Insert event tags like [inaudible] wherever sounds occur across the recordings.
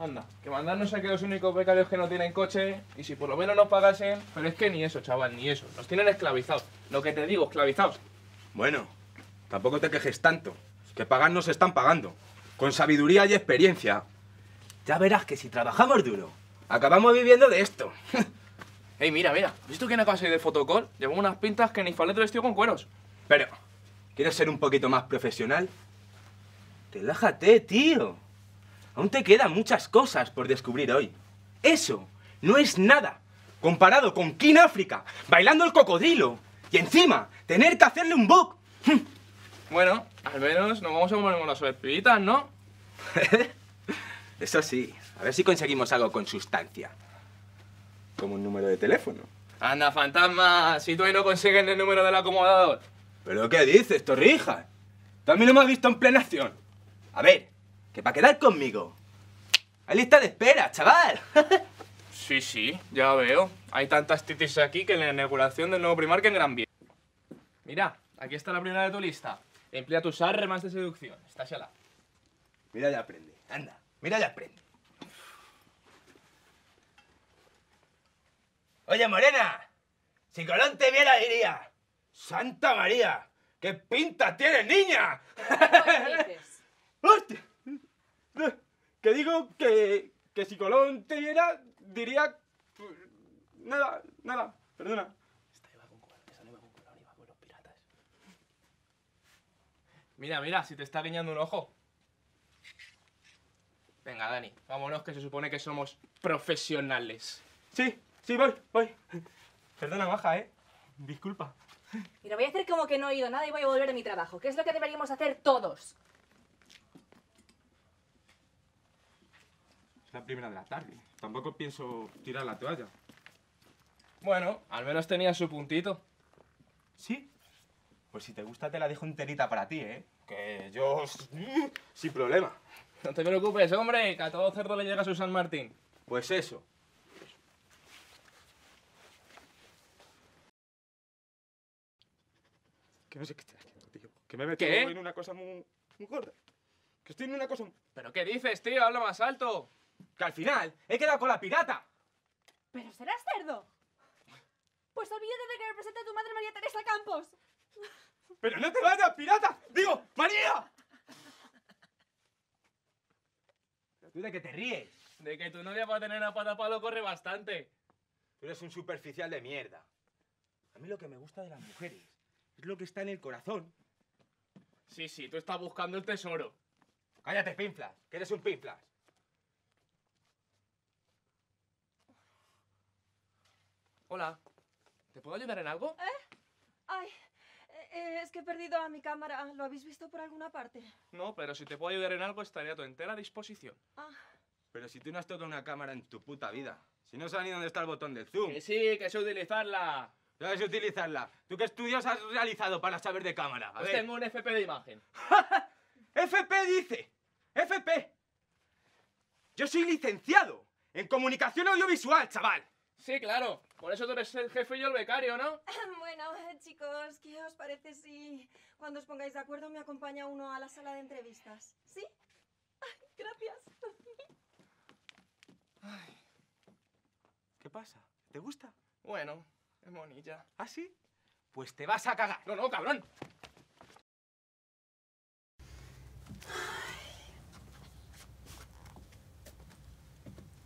Anda, que mandarnos aquí los únicos becarios que no tienen coche y si por lo menos nos pagasen, pero es que ni eso, chaval, ni eso. Nos tienen esclavizados. Lo que te digo, esclavizados. Bueno, tampoco te quejes tanto. Que pagar nos están pagando. Con sabiduría y experiencia. Ya verás que si trabajamos duro, acabamos viviendo de esto. [laughs] Ey, mira, mira, ¿has visto quién acaba de salir de fotocall? Lleva unas pintas que ni Faleto vestido con cueros. Pero, ¿quieres ser un poquito más profesional? Relájate, tío. Aún te quedan muchas cosas por descubrir hoy. Eso no es nada comparado con King África, bailando el cocodrilo. Y encima, tener que hacerle un book. [laughs] Bueno, al menos nos vamos a comer unas sorpiditas, ¿no? [laughs] Eso sí, a ver si conseguimos algo con sustancia. Como un número de teléfono. Anda, fantasma, si tú ahí no consigues el número del acomodador. ¿Pero qué dices, Torrija? No me has visto en plena acción. A ver, que para quedar conmigo. Hay lista de espera, chaval. [laughs] Sí, sí, ya veo. Hay tantas titis aquí que la inauguración del nuevo Primark en Gran Vía. Mira, aquí está la primera de tu lista. Emplea tus armas de seducción. Estásela. Mira, ya aprende. Anda, mira, ya aprende. Oye, Morena, si Colón te viera diría, ¡Santa María! ¡Qué pinta tienes, niña! dices? [laughs] ¡Hostia! Que digo que, que si Colón te viera, diría... Nada, nada, perdona. Mira, mira, si te está guiñando un ojo. Venga, Dani, vámonos que se supone que somos profesionales. Sí, sí, voy, voy. Perdona, baja, ¿eh? Disculpa. Mira, voy a hacer como que no he oído nada y voy a volver a mi trabajo, que es lo que deberíamos hacer todos. Es la primera de la tarde. Tampoco pienso tirar la toalla. Bueno, al menos tenía su puntito. ¿Sí? Pues si te gusta te la dejo enterita para ti, ¿eh? Que yo... Sin problema. [laughs] No te preocupes, hombre, que a todo cerdo le llega su San Martín. Pues eso. Que no sé qué estoy haciendo, tío. Que me he metido ¿Qué? en una cosa muy, muy gorda. Que estoy en una cosa... ¿Pero qué dices, tío? Habla más alto. Que al final he quedado con la pirata. ¿Pero serás cerdo? Pues olvídate de que representa a tu madre María Teresa Campos. ¡Pero no te vayas, pirata! ¡Digo, María! ¿Pero tú de qué te ríes? De que tu novia para tener una pata palo corre bastante. Tú eres un superficial de mierda. A mí lo que me gusta de las mujeres es lo que está en el corazón. Sí, sí, tú estás buscando el tesoro. Cállate, pinflas, que eres un pinflas. Hola. ¿Te puedo ayudar en algo? Ay, eh, es que he perdido a mi cámara. ¿Lo habéis visto por alguna parte? No, pero si te puedo ayudar en algo estaría a tu entera disposición. Ah, Pero si tú no has tocado una cámara en tu puta vida. Si no sabes ni dónde está el botón del zoom. Que sí, que sé utilizarla. Sabes utilizarla. ¿Tú qué estudios has realizado para saber de cámara? A Pues ver. tengo un FP de imagen. [laughs] FP dice. FP. Yo soy licenciado en comunicación audiovisual, chaval. Sí, claro. Por eso tú eres el jefe y yo el becario, ¿no? [laughs] bueno, chicos, ¿qué os parece si cuando os pongáis de acuerdo me acompaña uno a la sala de entrevistas? ¿Sí? Ay, gracias. ¿Qué pasa? ¿Te gusta? Bueno, es bonita. ¿Ah, sí? Pues te vas a cagar. No, no, cabrón.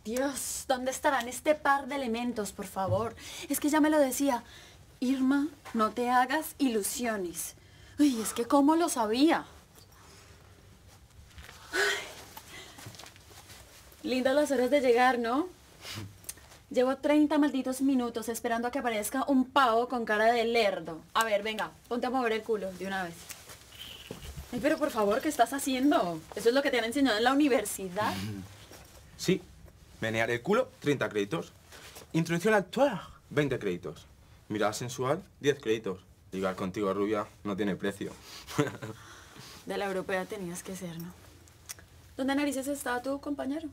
Dios, ¿dónde estarán este par de elementos, por favor? Es que ya me lo decía. Irma, no te hagas ilusiones. Uy, es que cómo lo sabía. Ay. Lindas las horas de llegar, ¿no? Llevo 30 malditos minutos esperando a que aparezca un pavo con cara de lerdo. A ver, venga, ponte a mover el culo de una vez. Ay, pero por favor, ¿qué estás haciendo? ¿Eso es lo que te han enseñado en la universidad? Sí. Menear el culo, 30 créditos. Introducción al twerk, 20 créditos. Mirada sensual, 10 créditos. Ligar contigo, rubia, no tiene precio. [laughs] De la europea tenías que ser, ¿no? ¿Dónde narices está tu compañero?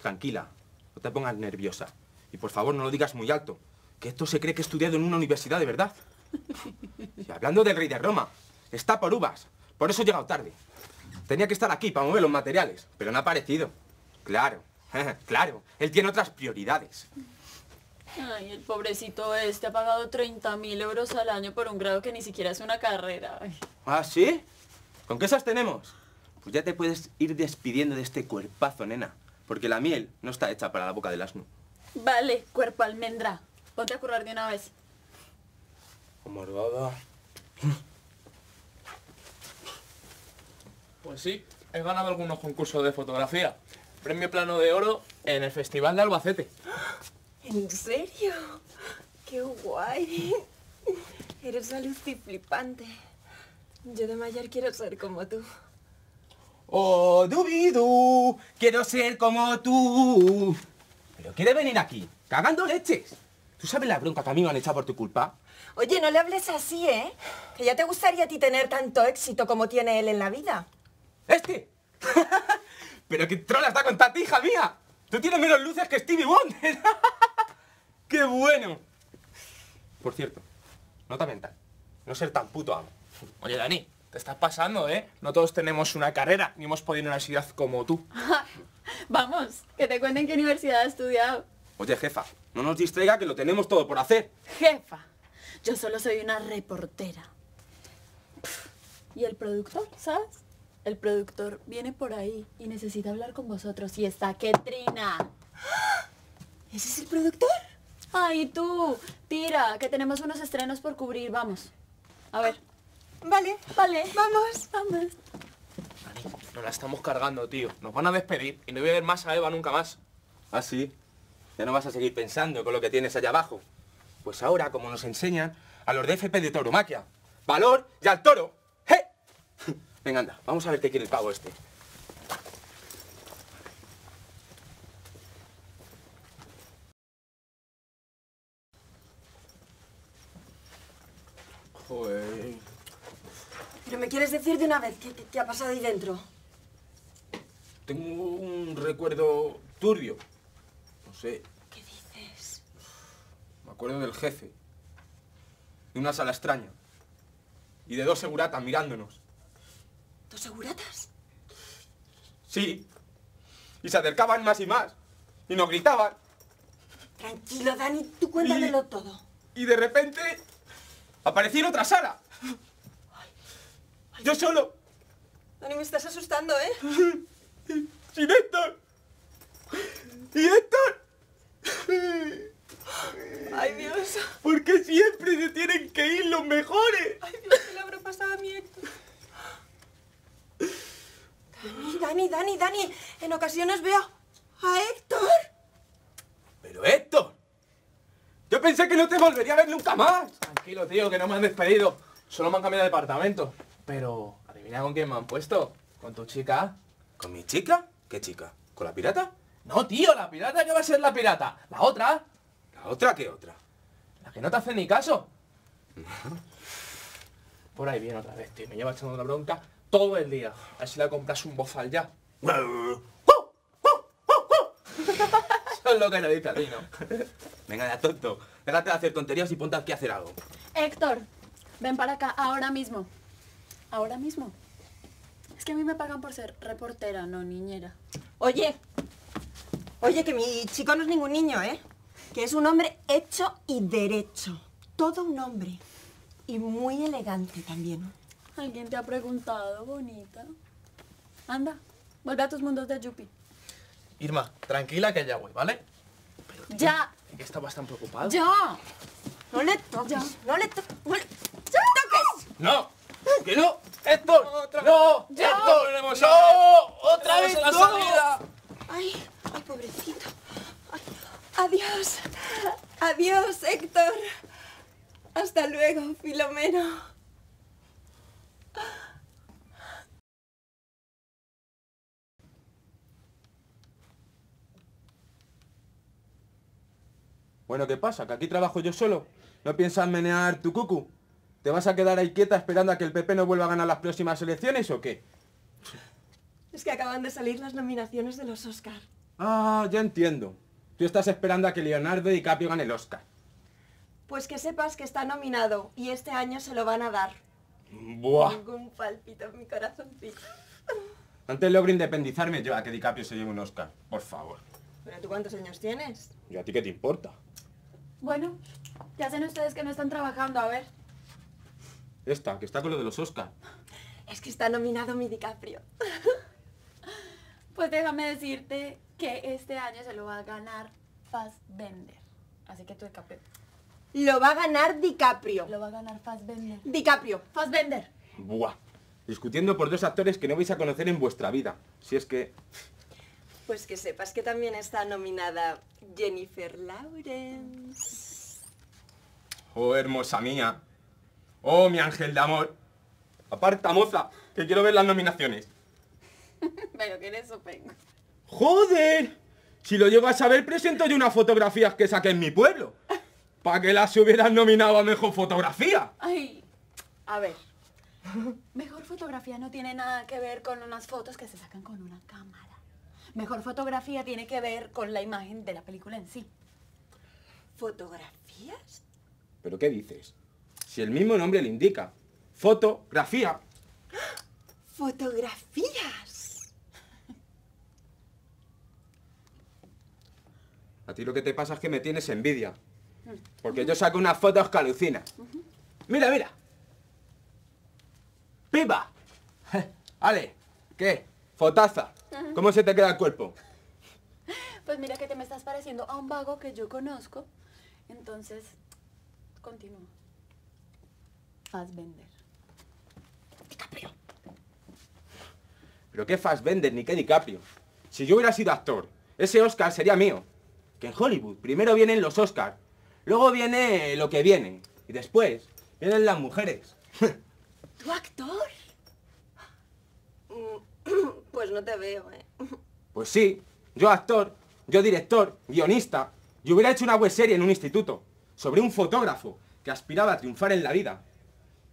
Tranquila, no te pongas nerviosa. Y por favor no lo digas muy alto, que esto se cree que he estudiado en una universidad de verdad. [laughs] Y hablando del rey de Roma, está por uvas, por eso he llegado tarde. Tenía que estar aquí para mover los materiales, pero no ha aparecido. Claro, [laughs] claro, él tiene otras prioridades. Ay, el pobrecito este ha pagado 30.000 euros al año por un grado que ni siquiera es una carrera. Ay. ¿Ah, sí? ¿Con qué esas tenemos? Pues ya te puedes ir despidiendo de este cuerpazo, nena. Porque la miel no está hecha para la boca del asno. Vale, cuerpo almendra. Ponte a currar de una vez. Amargada. Pues sí, he ganado algunos concursos de fotografía. Premio plano de oro en el Festival de Albacete. ¿En serio? ¡Qué guay! Eres una luz y flipante. Yo de mayor quiero ser como tú. Oh, dubidu, quiero ser como tú. Pero quiere venir aquí, cagando leches. ¿Tú sabes la bronca que a mí me han echado por tu culpa? Oye, no le hables así, ¿eh? Que ya te gustaría a ti tener tanto éxito como tiene él en la vida. ¿Este? [laughs] Pero qué trola está con tanta hija mía. Tú tienes menos luces que Stevie Wonder. [laughs] ¡Qué bueno! Por cierto, nota mental. No ser tan puto amo. Oye, Dani, te estás pasando, ¿eh? No todos tenemos una carrera, ni hemos podido ir a una universidad como tú. [laughs] Vamos, que te cuenten qué universidad has estudiado. Oye, jefa, no nos distraiga que lo tenemos todo por hacer. Jefa, yo solo soy una reportera. ¿Y el productor, sabes? El productor viene por ahí y necesita hablar con vosotros. Y está Ketrina. [gasps] ¿Ese es el productor? Ay, tú, tira, que tenemos unos estrenos por cubrir, vamos. A ver, Vale, vale. vamos. Vamos. Nos la estamos cargando, tío. Nos van a despedir y no voy a ver más a Eva nunca más. ¿Ah, sí? Ya no vas a seguir pensando con lo que tienes allá abajo. Pues ahora, como nos enseñan a los de FP de tauromaquia, valor y al toro. ¡Eh! [laughs] Venga, anda, vamos a ver qué quiere el pavo este. Joder. Pero me quieres decir de una vez qué, qué- qué ha pasado ahí dentro. Tengo un recuerdo turbio. No sé, ¿Qué dices? me acuerdo del jefe. De una sala extraña. Y de dos seguratas mirándonos. ¿Dos seguratas? Sí. Y se acercaban más y más. Y nos gritaban. Tranquilo, Dani, tú cuéntamelo todo. Y de repente aparecí en otra sala. Yo solo, Dani, me estás asustando, ¿eh? [laughs] sin Héctor. Y Héctor. Ay, Dios. Porque siempre se tienen que ir los mejores. Ay, Dios, ¿qué le habrá pasado a mi Héctor? Dani, Dani, Dani, Dani. En ocasiones veo a Héctor. Pero Héctor, yo pensé que no te volvería a ver nunca más. Tranquilo, tío, que no me han despedido. Solo me han cambiado de departamento. Pero, adivina con quién me han puesto. ¿Con tu chica? ¿Con mi chica? ¿Qué chica? ¿Con la pirata? No, tío, la pirata que va a ser la pirata. La otra, ¿La otra qué otra? la que no te hace ni caso. [laughs] Por ahí viene otra vez, tío. Me lleva echando la bronca todo el día. A ver si le compras un bozal ya. [laughs] [laughs] Eso es lo que le dice a ti, ¿no? Venga, ya tonto. Déjate de hacer tonterías y ponte aquí a hacer algo. Héctor, ven para acá ahora mismo. Ahora mismo. Es que a mí me pagan por ser reportera, no niñera. Oye. Oye, que mi chico no es ningún niño, ¿eh? Que es un hombre hecho y derecho. Todo un hombre. Y muy elegante también. ¿Alguien te ha preguntado, bonita? Anda, vuelve a tus mundos de Yupi. Irma, tranquila que ya voy, ¿vale? ¡Ya! Es que estaba tan preocupado. ¡Ya! No le toques. Ya. No le toques. No le toques. ¡No! ¡Que no! ¡Héctor! Otra ¡No! Ya. ¡Héctor! ¡Tenemos ¡No! ¡Otra vez la no! salida! Ay, ay, pobrecito. Ay, adiós. Adiós, Héctor. Hasta luego, Filomeno. Bueno, ¿qué pasa? ¿Que aquí trabajo yo solo? ¿No piensas menear tu cucu? ¿Te vas a quedar ahí quieta esperando a que el PP no vuelva a ganar las próximas elecciones o qué? Es que acaban de salir las nominaciones de los Oscar. Ah, ya entiendo. Tú estás esperando a que Leonardo DiCaprio gane el Oscar. Pues que sepas que está nominado y este año se lo van a dar. Buah. Tengo un palpito en mi corazoncito. Antes logro independizarme yo a que DiCaprio se lleve un Oscar. Por favor. ¿Pero tú cuántos años tienes? ¿Y a ti qué te importa? Bueno, ya hacen ustedes que no están trabajando, a ver. Esta, que está con lo de los Oscar. Es que está nominado mi DiCaprio. Pues déjame decirte que este año se lo va a ganar Fassbender. Así que tú, DiCaprio, Lo va a ganar DiCaprio. lo va a ganar Fassbender. DiCaprio. Fassbender. Buah. Discutiendo por dos actores que no vais a conocer en vuestra vida. Si es que... Pues que sepas que también está nominada Jennifer Lawrence. Oh, hermosa mía. Oh, mi ángel de amor. Aparta, moza, que quiero ver las nominaciones. [laughs] Pero que eres supengo. ¡Joder! Si lo llego a saber, presento yo unas fotografías que saqué en mi pueblo. Para que las hubieran nominado a mejor fotografía. Ay, a ver. Mejor fotografía no tiene nada que ver con unas fotos que se sacan con una cámara. Mejor fotografía tiene que ver con la imagen de la película en sí. ¿Fotografías? ¿Pero qué dices? Si el mismo nombre le indica. Fotografía. ¿Fotografías? A ti lo que te pasa es que me tienes envidia. Porque yo saco unas fotos que alucinas. Mira, mira. ¡Pipa! [laughs] Ale, ¿qué? Fotaza. ¿Cómo se te queda el cuerpo? Pues mira que te me estás pareciendo a un vago que yo conozco. Entonces, continúa. Fassbender. DiCaprio. Pero qué Fassbender ni qué DiCaprio. Si yo hubiera sido actor, ese Oscar sería mío. Que en Hollywood primero vienen los Oscars, luego viene lo que viene, y después vienen las mujeres. ¿Tu actor? Pues no te veo, ¿eh? Pues sí, yo actor, yo director, guionista, y hubiera hecho una web serie en un instituto sobre un fotógrafo que aspiraba a triunfar en la vida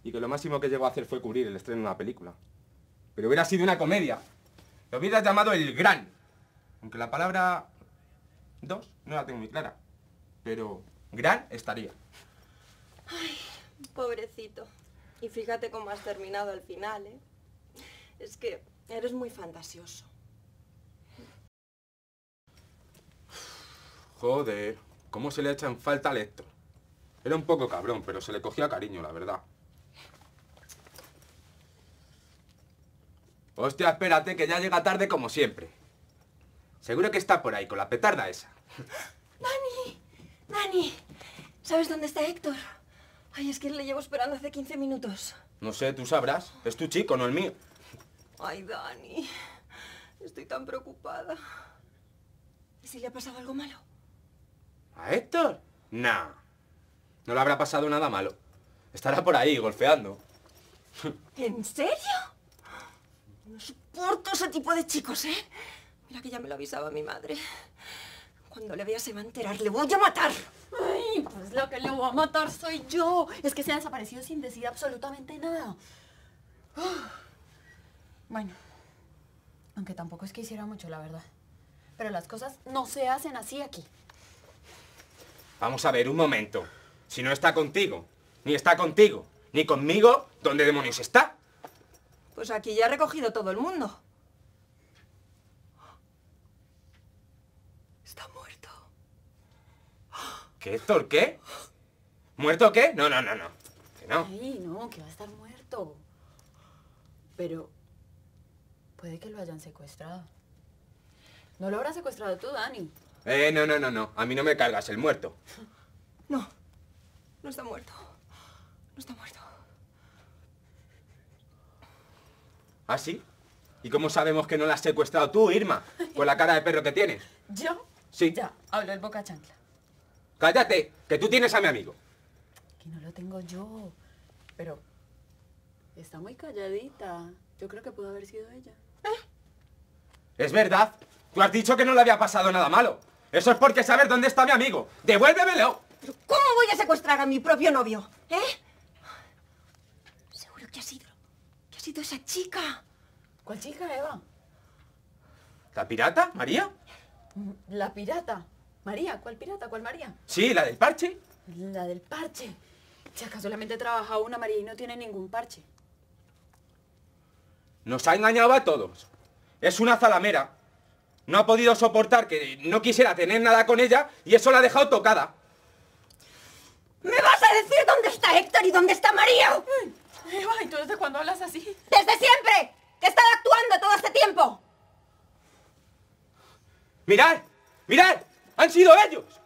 y que lo máximo que llegó a hacer fue cubrir el estreno de una película. Pero hubiera sido una comedia. Lo hubieras llamado El Gran. Aunque la palabra dos no la tengo muy clara. Pero gran estaría. Pobrecito. Y fíjate cómo has terminado al final, ¿eh? Es que eres muy fantasioso. Joder, cómo se le echa en falta al Héctor. Era un poco cabrón, pero se le cogía cariño, la verdad. Hostia, espérate, que ya llega tarde como siempre. Seguro que está por ahí, con la petarda esa. ¡Dani! ¡Dani! ¿Sabes dónde está Héctor? Ay, es que le llevo esperando hace 15 minutos. No sé, tú sabrás. Es tu chico, no el mío. Ay, Dani. Estoy tan preocupada. ¿Y si le ha pasado algo malo? ¿A Héctor? Nah. No le habrá pasado nada malo. Estará por ahí, golfeando. ¿En serio? No soporto ese tipo de chicos, ¿eh? Mira que ya me lo avisaba mi madre. Cuando le vea se va a enterar. ¡Le voy a matar! Ay, pues lo que le voy a matar soy yo. Es que se ha desaparecido sin decir absolutamente nada. Uf. Bueno, aunque tampoco es que hiciera mucho, la verdad. Pero las cosas no se hacen así aquí. Vamos a ver, un momento. Si no está contigo, ni está contigo, ni conmigo, ¿dónde demonios está? Pues aquí ya ha recogido todo el mundo. Está muerto. ¿Qué, Héctor, qué? ¿Muerto qué? No, no, no, no. Que no. Ay, no, que va a estar muerto. Pero puede que lo hayan secuestrado. No lo habrás secuestrado tú, Dani. Eh, no, no, no, no. A mí no me cargas el muerto. No, no está muerto. No está muerto. ¿Ah, sí? ¿Y cómo sabemos que no la has secuestrado tú, Irma? Con la cara de perro que tienes. ¿Yo? Sí. Ya, hablo el boca chancla. Cállate, que tú tienes a mi amigo. Que no lo tengo yo. Pero está muy calladita. Yo creo que pudo haber sido ella. Es verdad. Tú has dicho que no le había pasado nada malo. Eso es porque saber dónde está mi amigo. ¡Devuélvemelo! ¿Pero cómo voy a secuestrar a mi propio novio? ¿Eh? Seguro que ha sido. que ha sido esa chica. ¿Cuál chica, Eva? ¿La pirata, María? La pirata. María, ¿cuál pirata? ¿Cuál María? Sí, la del parche. La del parche. Acá solamente trabaja una María y no tiene ningún parche. Nos ha engañado a todos. Es una zalamera. No ha podido soportar que no quisiera tener nada con ella y eso la ha dejado tocada. ¿Me vas a decir dónde está Héctor y dónde está María? Eva, ¿y tú desde cuándo hablas así? ¡Desde siempre! ¡Que he estado actuando todo este tiempo! ¡Mirad! ¡Mirad! ¡Han sido ellos!